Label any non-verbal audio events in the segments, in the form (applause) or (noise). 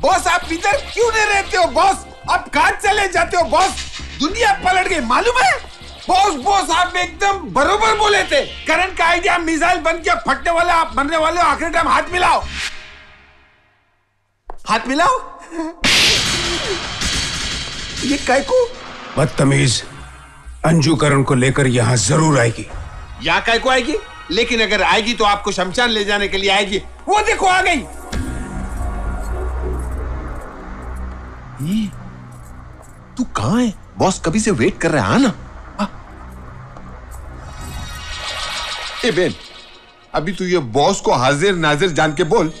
Boss आप इधर क्यों नहीं रहते हो बॉस? आप कहाँ चले जाते हो बॉस। दुनिया पलट गई मालूम है? बॉस बॉस आप एकदम बरोबर बोले थे। करंट का आइडिया मिसाइल बन गया फटने वाला आप मरने वाले हो आखिरी टाइम हाथ मिलाओ। हाथ मिलाओ? ये काय को? बदतमीज अंजू करण को लेकर यहाँ ज़रूर आएगी। यहाँ काय को आएगी? लेकिन अगर आएगी तो आपको शमशान ले जाने के लिए आएगी। वो देखो आ गई। तू कहाँ है? बॉस कभी से वेट कर रहा है ना ए बेन अभी तू ये बॉस को हाजिर नाजिर जान के बोल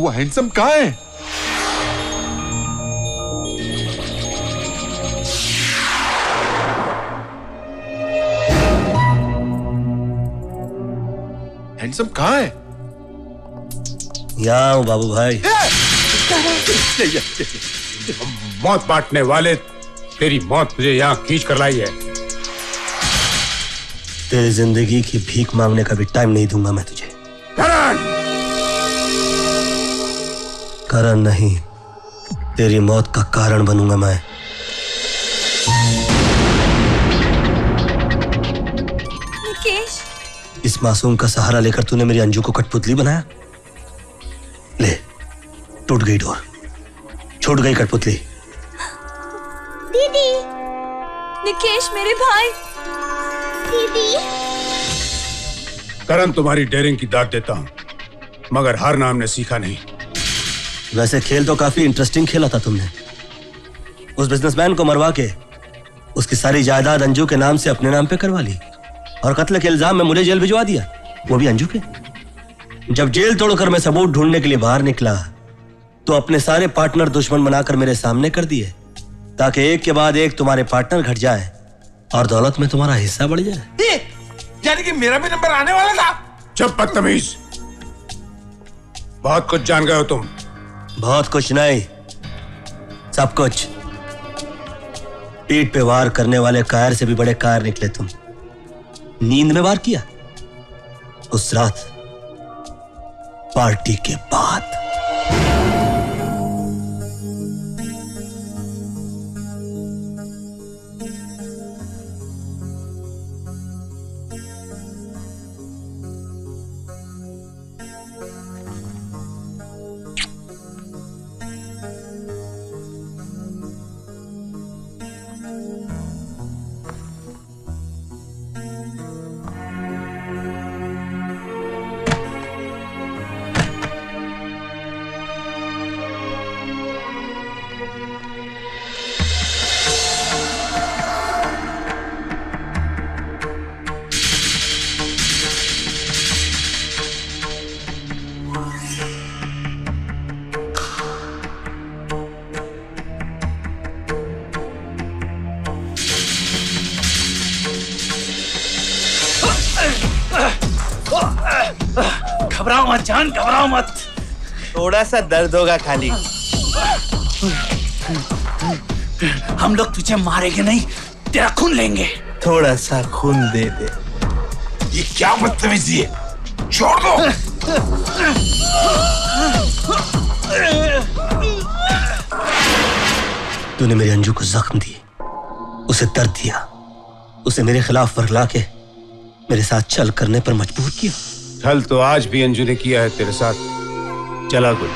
वो हैंडसम कहाँ है? हैंडसम कहाँ है? यहाँ हूँ बाबू भाई। मौत बांटने वाले तेरी मौत मुझे यहाँ खींच कर लाई है। तेरी ज़िंदगी की भीख मांगने का भी टाइम नहीं दूँगा मैं तुझे। करण! करण नहीं तेरी मौत का कारण बनूँगा मैं। निकेश इस मासूम का सहारा लेकर तूने मेरी अंजू को कठपुतली बनाया? ले टूट गई डोर। छूट गई कठपुतली। निकेश मेरे भाई। दीदी। करण तुम्हारी डेयरिंग की दाद देता हूँ मगर हारना हमने सीखा नहीं। वैसे खेल तो काफ़ी इंटरेस्टिंग खेला था तुमने। उस बिजनेसमैन को मरवा के उसकी सारी जायदाद अंजू के नाम से अपने नाम पे करवा ली और कत्ल के इल्ज़ाम में मुझे जेल भिजवा दिया वो भी अंजू के। जब जेल तोड़कर मैं सबूत ढूँढने के लिए बाहर निकला तो अपने सारे पार्टनर दुश्मन बनाकर मेरे सामने कर दिए ताकि एक के बाद एक तुम्हारे पार्टनर घट जाए और दौलत में तुम्हारा हिस्सा बढ़ जाए। यानी कि मेरा भी नंबर आने वाला था। जब बदतमीज। बहुत कुछ जान गए हो तुम। बहुत कुछ नहीं सब कुछ। पीठ पे वार करने वाले कायर से भी बड़े कायर निकले तुम। नींद में वार किया? उस रात पार्टी के बाद। घबराओ मत जान घबराओ मत। थोड़ा सा दर्द होगा खाली। हम लोग तुझे मारेंगे नहीं तेरा खून लेंगे। थोड़ा सा खून दे दे। ये क्या बदतमीजी है? छोड़ दो। तूने मेरी अंजू को जख्म दिए उसे दर्द दिया उसे मेरे खिलाफ वर्गला के मेरे साथ चल करने पर मजबूर किया। छल तो आज भी अंजू ने किया है तेरे साथ। चला गुल।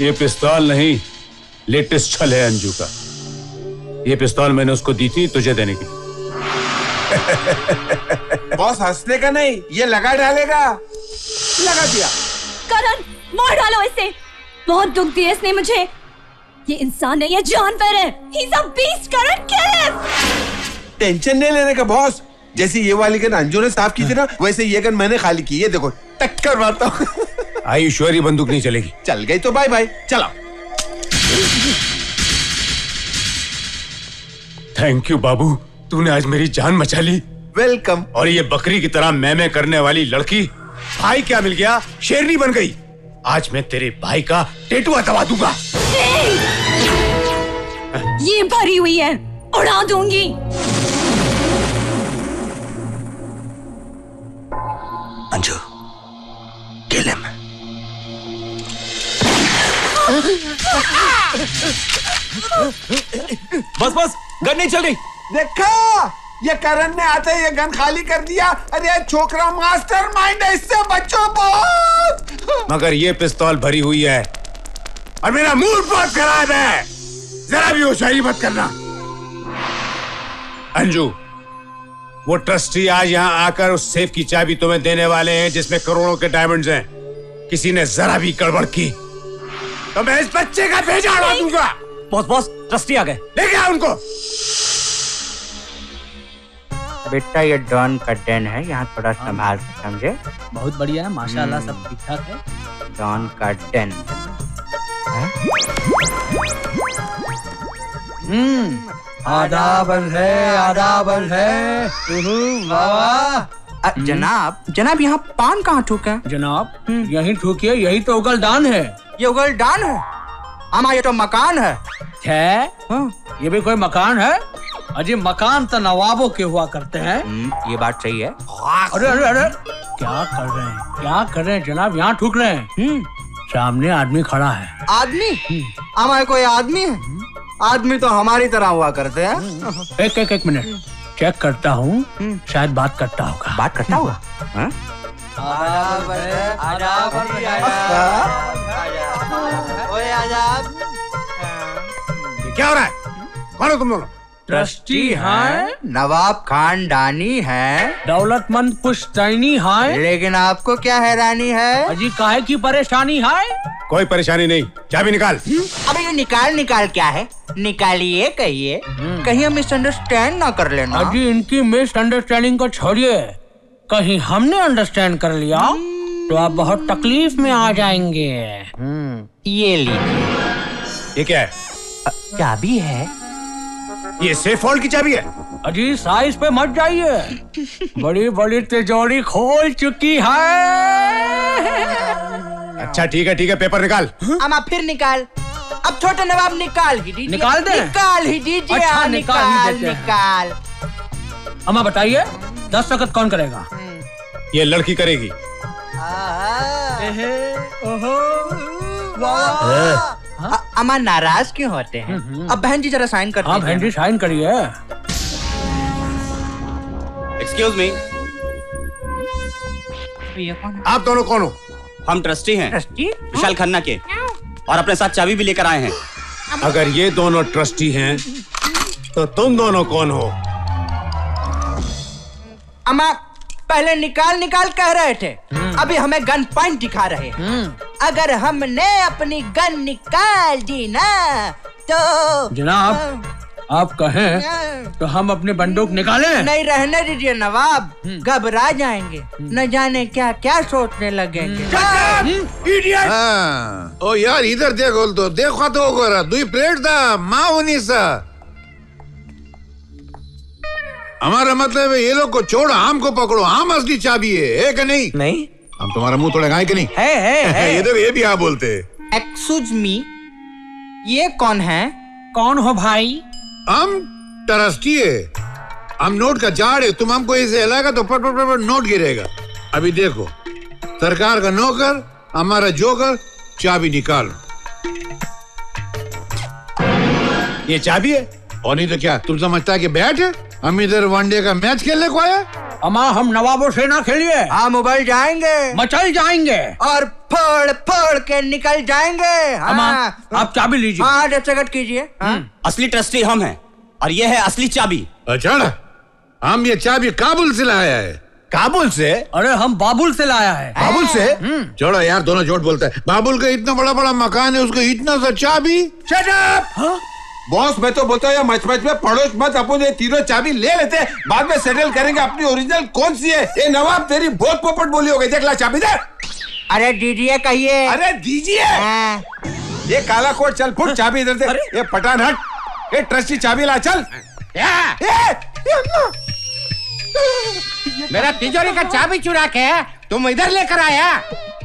ये पिस्तौल नहीं लेटेस्ट छल है अंजू का। ये पिस्तौल मैंने उसको दी थी तुझे देने की बॉस हंसने का नहीं ये लगा डालेगा। लगा दिया। करण मार डालो इसे। बहुत दुख दिया इसने मुझे। ये इंसान नहीं है जानवर है। He's a beast Karan tension नहीं लेने का बॉस। जैसे ये वाली गन अंजू ने साफ़ की थी ना वैसे ये गन मैंने खाली की ये देखो टक्कर मारता हूँ। आई ईश्वरी बंदूक नहीं चलेगी। चल गई तो बाय बाय चला। थैंक यू बाबू। तूने आज मेरी जान बचा ली। वेलकम और ये बकरी की तरह मैं मैं करने वाली लड़की भाई क्या मिल गया? शेरनी बन गई। आज मैं तेरे भाई का टेटुआ दबा दूँगा। ये भरी हुई है उड़ा दूँगी। बस बस गन नहीं चल रही। देखा ये करण ने आते ये गन खाली कर दिया। अरे छोकरा मास्टर माइंड है इससे बच्चों बहुत। मगर ये पिस्तौल भरी हुई है और मेरा मूड बहुत खराब है। जरा भी होशियारी मत करना। अंजू वो ट्रस्टी आज यहाँ आकर उस सेफ़ की चाबी तुम्हें देने वाले हैं जिसमें करोड़ों के डायमंड्स हैं। किसी ने जरा भी गड़बड़ की। तो मैं इस बच्चे का भेजा उड़ा दूँगा। बॉस बॉस ट्रस्टी आ गए। लेके आओ उनको। बेटा ये डॉन का डेन है यहाँ थोड़ा संभाल के समझे। बहुत बढ़िया है माशाल्लाह सब ठीक ठाक है। डॉन का डेन हम्म आदाबल है आदाबल है। वाह जनाब जनाब यहाँ पान कहाँ ठोका? है जनाब यही ठोकिए यही तो उगलदान है। ये उगल डान है। हमारा ये तो मकान है। है? हाँ। ये भी कोई मकान है? अजी मकान तो नवाबों के हुआ करते हैं। हम्म, ये बात सही है। अरे अरे अरे क्या कर रहे हैं? क्या कर रहे हैं? जनाब यहाँ ठुक रहे हैं। हम्म, सामने आदमी खड़ा है। आदमी? हमारे कोई आदमी है? आदमी तो हमारी तरह हुआ करते हैं। एक एक एक मिनट। चेक करता हूँ। शायद बात करता होगा। बात करता क्या हो रहा है? कौन हो तुम दोनों ट्रस्टी है। नवाब खान खानदानी है। दौलतमंद पुश्तैनी है। लेकिन आपको क्या हैरानी है? अजी काहे की परेशानी है? कोई परेशानी नहीं। चाबी निकाल। अबे ये निकाल निकाल क्या है? निकालिए कहिए। कहीं हम मिसअंडरस्टैंड ना कर लेना। अजी इनकी मिसअंडरस्टैंडिंग को छोड़िए। कहीं हमने अंडरस्टैंड कर लिया तो आप बहुत तकलीफ़ में आ जाएँगे। ये लीजिए। ये क्या है? चाबी है। ये सेफ़ होल्ड की चाबी है? अजी साइज़ पे मत जाइए। बड़ी बड़ी तिजोरी खोल चुकी है। अच्छा ठीक है ठीक है पेपर निकाल। अमा फिर निकाल। अब छोटे नवाब निकाल ही दीजिए। निकाल दें? निकाल ही दीजिए अच्छा, हाँ, निकाल निकाल निकाल। अम्मा बताइए। दस वक्त कौन करेगा? ये लड़की करेगी। अमा नाराज़ क्यों होते हैं? अब बहन जी जरा साइन कर हाँ बहन जी साइन करिए। एक्सक्यूज मी ये कौन है? आप दोनों कौन हो? हम ट्रस्टी हैं। ट्रस्टी विशाल खन्ना के। और अपने साथ चाबी भी लेकर आए हैं। अगर ये दोनों ट्रस्टी हैं तो तुम दोनों कौन हो? अमा पहले निकाल निकाल कह रहे थे। अभी हमें गन पॉइंट दिखा रहे हैं। अगर हमने अपनी गन निकाल दी ना तो जनाब आप कहें तो हम अपने बंदूक निकालें। नहीं रहने दीजिए नवाब घबरा जाएँगे। न जाने क्या क्या सोचने लगेंगे। हाँ। ओ यार इधर देखो तो देखो तो गोरा दुई प्लेट था माँ होनी सा। हमारा मतलब है ये लोग को छोड़ो आम को पकड़ो आम असली चाबी है, है कि नहीं? नहीं। हम तुम्हारा मुँह तोड़े गाय कि नहीं? है है (laughs) है। ये देखो ये भी आप बोलते एक्सक्यूज मी ये कौन है? कौन हो भाई? हम ट्रस्टी है। हम नोट का झाड़ है तुम हमको इसे हिलाएगा तो पट पट पट पट नोट गिरेगा। अभी देखो सरकार का नौकर हमारा जोकर चाबी निकाल। ये चाबी है? और नहीं तो क्या तुम समझता है कि बैठ है? हम इधर वनडे का मैच खेलने को आया अम्मा हम नवाबों से ना खेलिए। हाँ मोबाइल जाएँगे। मचल जाएँगे। और फोड़ फोड़ के निकल जाएँगे। हाँ। आप चाबी लीजिए। हाँ दस्तखत कीजिए। हाँ। असली ट्रस्टी हम हैं और ये है असली चाबी। अच्छा हम ये चाबी काबुल से लाया है। काबुल से? अरे हम बाबुल से लाया है। बाबुल से? छोड़ो यार दोनों झूठ बोलते हैं। बाबुल का इतना बड़ा बड़ा मकान है उसको इतना सा चाबी? बॉस मैं तो बोलता हूँ मच मच में पड़ोस मत अपन ये तीनों चाबी ले लेते बाद में सेटल करेंगे अपनी ओरिजिनल कौन सी है? ये नवाब तेरी बहुत पोपट बोली हो गई देख ला चाबी दे अरे दीजिए कहिए अरे दीजिए हाँ। ये काला कोट चल फुट चाबी इधर दे ये पठान हट। ये ट्रस्टी चाबी ला चल। मेरा तिजोरी का चाबी चुरा के तुम इधर लेकर आया।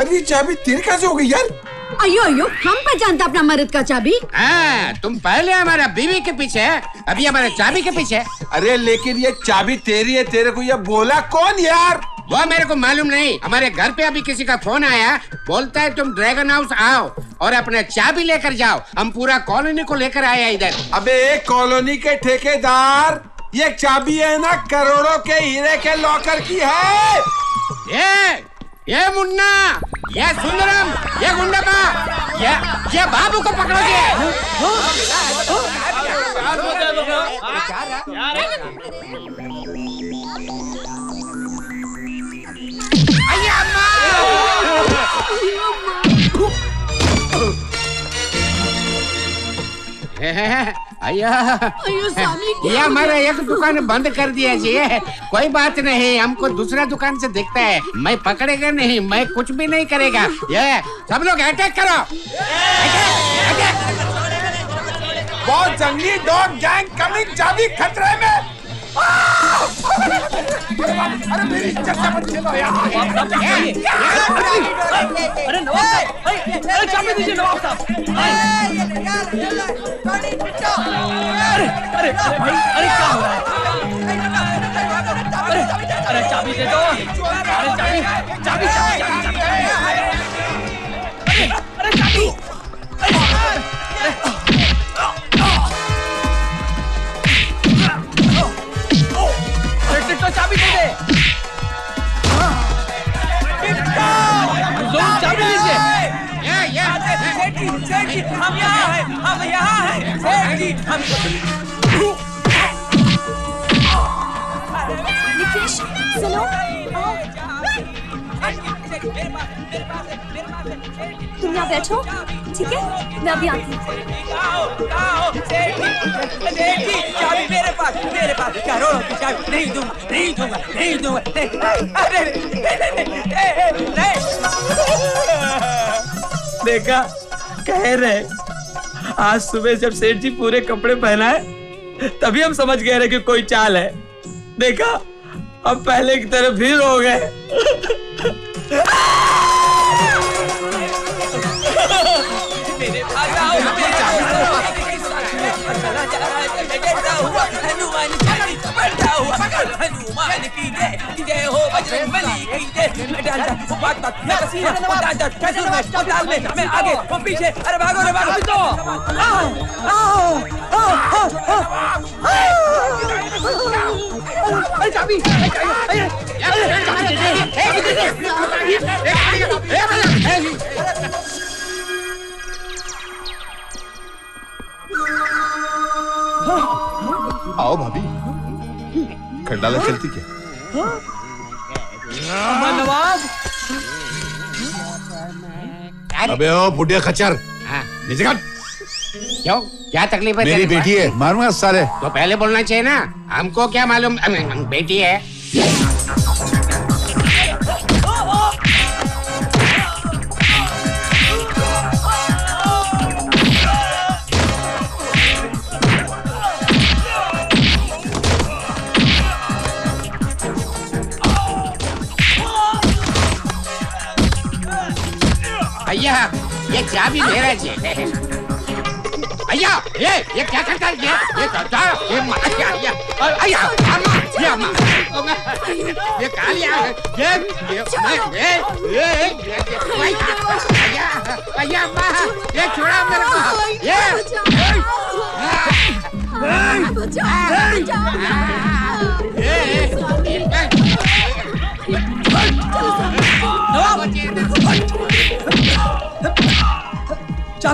अरे ये चाबी तेरी कैसे हो गई यार? अयो अयो हम पहचानते अपना मर्द का चाबी? हाँ, तुम पहले हमारा बीवी के पीछे अभी हमारे चाबी के पीछे अरे लेकिन ये चाबी तेरी है तेरे को ये बोला कौन यार? वो मेरे को मालूम नहीं। हमारे घर पे अभी किसी का फ़ोन आया बोलता है तुम ड्रैगन हाउस आओ और अपने चाबी लेकर जाओ। हम पूरा कॉलोनी को लेकर आए इधर। अबे एक कॉलोनी के ठेकेदार ये चाबी है ना करोड़ों के हीरे के लॉकर की है। ये ये मुन्ना! ये सुंदरम ये गुंडप्पा ये ये बाबू को पकड़ोगे अय्या (laughs) (laughs) अयो ये हमारा एक दुकान बंद कर दिया जी कोई बात नहीं हमको दूसरा दुकान से देखता है। मैं पकड़ेगा नहीं मैं कुछ भी नहीं करेगा। ये सब लोग अटैक करो। बहुत जंगली डॉग गैंग कमिंग चाबी खतरे में। अरे मेरी से मत खेलो यार अरे नवाब साहब अरे चाबी दीजिए नवाब साहब अरे अरे भाई अरे क्या हो रहा है अरे अरे चाबी दे दो अरे चाबी चाबी चाबी चाबी हम यहाँ हैं हम यहाँ हैं सेठ जी हम निकेश सुनो तुम यहाँ बैठो, ठीक है? मैं अभी आती मेरे पास मेरे पास की चाबी नहीं दूँगा नहीं दूँगा नहीं दूँगा। देखा, कह रहे आज सुबह जब सेठ जी पूरे कपड़े पहनाए, तभी हम समझ गए रहे कि कोई चाल है। देखा, अब पहले की तरह फिर हो गए। मेरे पास आओ चला जा रहा है डरता हुआ हनुमान चालीसा पढ़ता हुआ हनुमान की जय जय हो बजरंग बली की जय डालता वो बात बात मैं पसीना वो डालता कैसे मैं डाल में मैं आगे वो पीछे अरे भागो रे भागो तो आओ आओ आओ अरे चाबी अरे आओ भाभी। खंडाला खेलती क्या? नवाब अबे ओ बुढ़िया खच्चर। नीचे कर। क्यों? क्या तकलीफ़ है मेरी बेटी है मारूँगा साले। तो पहले बोलना चाहिए ना। हमको क्या मालूम? बेटी है। भैया ये ये क्या करता है ये ये करता है ये मार क्या ये भैया अम्मा ये अम्मा ये कालिया है ये ये मैं ये ये ये ये भैया भैया भैया अम्मा ये छोड़ा मेरे को ये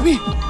चाबी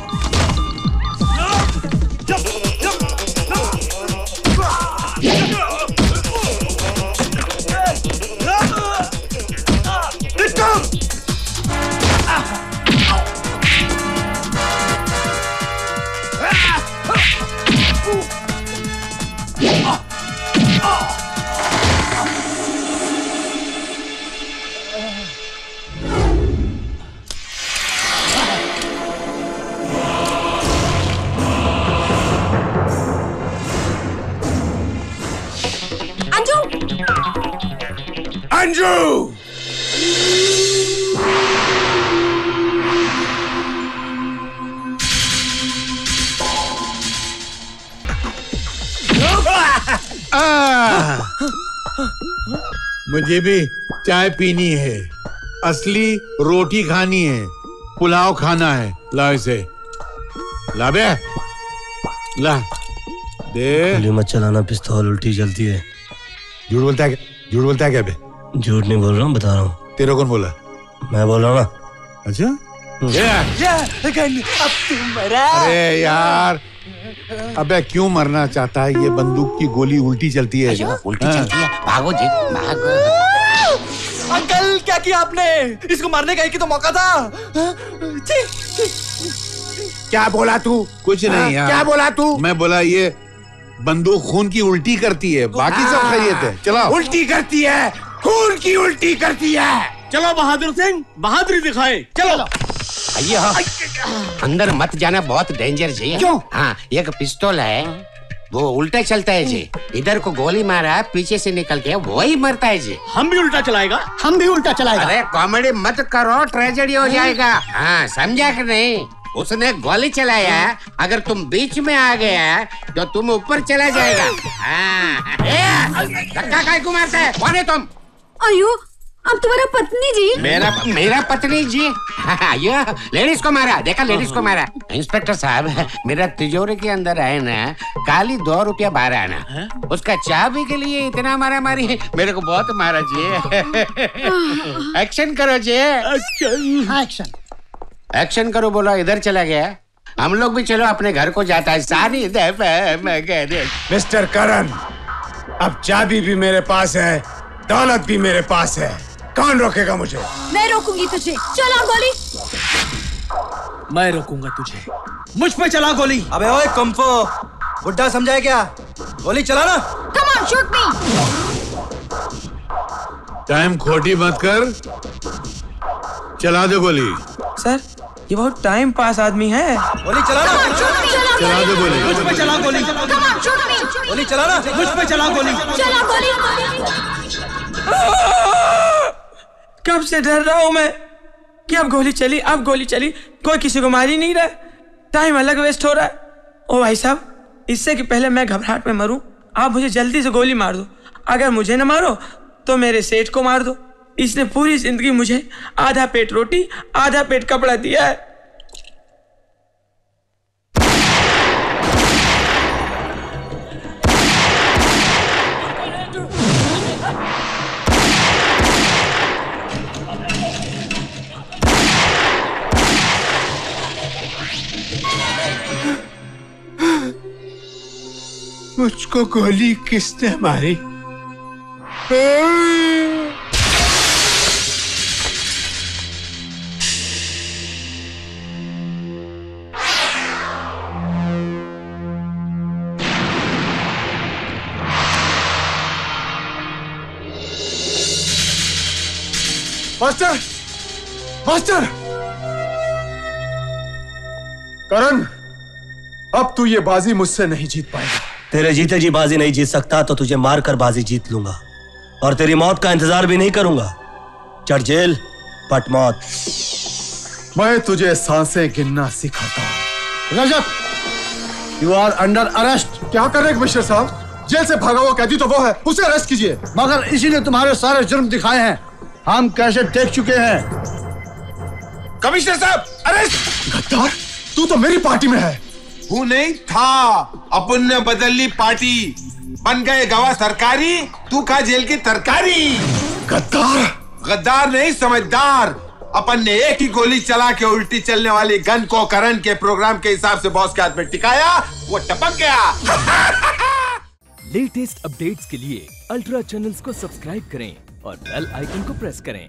मुझे भी चाय पीनी है असली रोटी खानी है पुलाव खाना है ला इसे ला बे ला दे गोली मत चलाना पिस्तौल उल्टी चलती है झूठ बोलता है झूठ बोलता है क्या बे झूठ नहीं बोल रहा हूँ बता रहा हूँ तेरे कौन बोला मैं बोल रहा हूँ ना अच्छा ये अब तुम मरा अरे यार अबे क्यों मरना चाहता है? ये बंदूक की गोली उल्टी चलती है। उल्टी हाँ। चलती है? भागो जी भागो। अंकल क्या किया आपने? इसको मारने का एक ही तो मौका था। छी। क्या बोला तू? कुछ हाँ, नहीं यार। क्या बोला तू? मैं बोला ये बंदूक खून की उल्टी करती है। बाकी सब हाँ। खैरियत है। चलो उल्टी करती है। खून की उल्टी करती है। चलो बहादुर सिंह बहादुरी दिखाए। चलो। भैया अंदर मत जाना बहुत डेंजर जी क्यों? हाँ एक पिस्तौल है वो उल्टा चलता है जी। इधर को गोली मारा पीछे से निकल के वही मरता है जी। हम भी उल्टा चलाएगा? हम भी उल्टा चलाएगा। अरे कॉमेडी मत करो ट्रेजेडी हो जाएगा। हाँ समझा कि नहीं? उसने गोली चलाया अगर तुम बीच में आ गया तो तुम ऊपर चला जाएगा। हाँ। ए, धक्का काय को मारता है कौन है तुम? अयो अब तुम्हारा पत्नी जी। मेरा मेरा पत्नी जी? हाँ, ये लेडीज़ को मारा देखा लेडीज़ को मारा। इंस्पेक्टर साहब मेरा तिजोरी के अंदर है ना काली दो रुपया बारह आना उसका चाबी के लिए इतना मारा मारी मेरे को बहुत मारा जी। (laughs) एक्शन करो जी। एक्शन एक्शन करो बोलो इधर चला गया। हम लोग भी चलो अपने घर को जाता है। सारी दफ़ा मैं कह दे मिस्टर करण अब चाबी भी मेरे पास है दौलत भी मेरे पास है। कौन रोकेगा मुझे? मैं रोकूँगी तुझे। चला गोली। मैं रोकूँगा तुझे। मुझ पे चला गोली। अबे ओए कंफो। बुड्ढा समझाए क्या? गोली चला ना। Come on shoot me time खोटी मत कर। चला दे गोली। सर ये बहुत टाइम पास आदमी है। गोली चला ना चला दे गोली। मुझ पे चला गोली कम ऑन शूट मी गोली चला ना। मुझ पे चला गोली। चला गोली। कब से डर रहा हूँ मैं कि अब गोली चली, अब गोली चली। कोई किसी को मार ही नहीं रहा। टाइम अलग वेस्ट हो रहा है। ओ भाई साहब, इससे कि पहले मैं घबराहट में मरूं, आप मुझे जल्दी से गोली मार दो। अगर मुझे ना मारो तो मेरे सेठ को मार दो। इसने पूरी ज़िंदगी मुझे आधा पेट रोटी, आधा पेट कपड़ा दिया है। मुझको गोली किसने मारी? मास्टर! मास्टर! करण, अब तू ये बाजी मुझसे नहीं जीत पाएगा। तेरे जीते जी बाजी नहीं जीत सकता तो तुझे मारकर बाजी जीत लूँगा। और तेरी मौत का इंतज़ार भी नहीं करूँगा। चढ़ जेल पट मौत। मैं तुझे साँसें गिनना सिखाता हूँ। Rajat you are under arrest क्या कर रहे हैं कमिश्नर साहब? जेल से भागा हुआ कैदी तो वो है उसे अरेस्ट कीजिए। मगर इसीलिए तुम्हारे सारे जुर्म दिखाए हैं। हम कैसे देख चुके हैं? कमिश्नर साहब अरेस्ट गद्दार तू तो मेरी पार्टी में है। वो नहीं था। अपन ने बदल ली पार्टी बन गए गवाह सरकारी तू खा जेल की तरकारी। गद्दार? गद्दार नहीं समझदार। अपन ने एक ही गोली चला के उल्टी चलने वाली गन को करण के प्रोग्राम के हिसाब से बॉस के हाथ में टिकाया वो टपक गया। लेटेस्ट अपडेट्स के लिए अल्ट्रा चैनल्स को सब्सक्राइब करें और बेल आइकन को प्रेस करें।